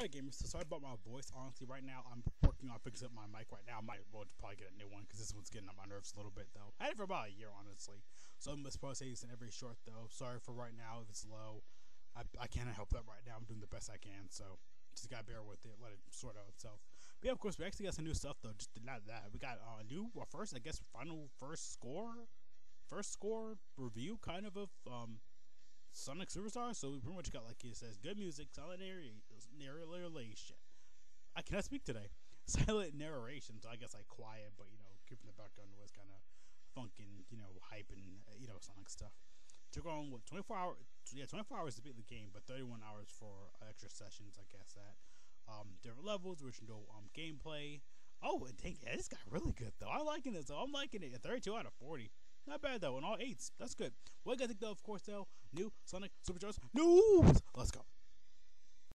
Alright gamers, so sorry about my voice, honestly right now I'm working on fixing up my mic right now, I might well probably get a new one because this one's getting on my nerves a little bit though. I had it for about a year honestly, so I'm say this in every short though, sorry for right now if it's low, I, I cannot help that right now, I'm doing the best I can, so just gotta bear with it, let it sort out itself. But yeah, of course, we actually got some new stuff though, just not that, we got uh, a new, well first, I guess, final first score, first score review kind of of, um, Sonic Superstar, so we pretty much got like it says good music, silent narration. I cannot speak today. Silent narration, so I guess like quiet, but you know, keeping the background noise kind of funkin', you know, hype and you know, Sonic stuff. Took on what 24 hours, yeah, 24 hours to beat the game, but 31 hours for extra sessions, I guess that. Um, different levels, original um gameplay. Oh, dang, yeah, this got really good though. I'm liking it. So I'm liking it. 32 out of 40. Not bad though, in all eights. That's good. What you guys think though, of course though, new Sonic Superstars news. Let's go.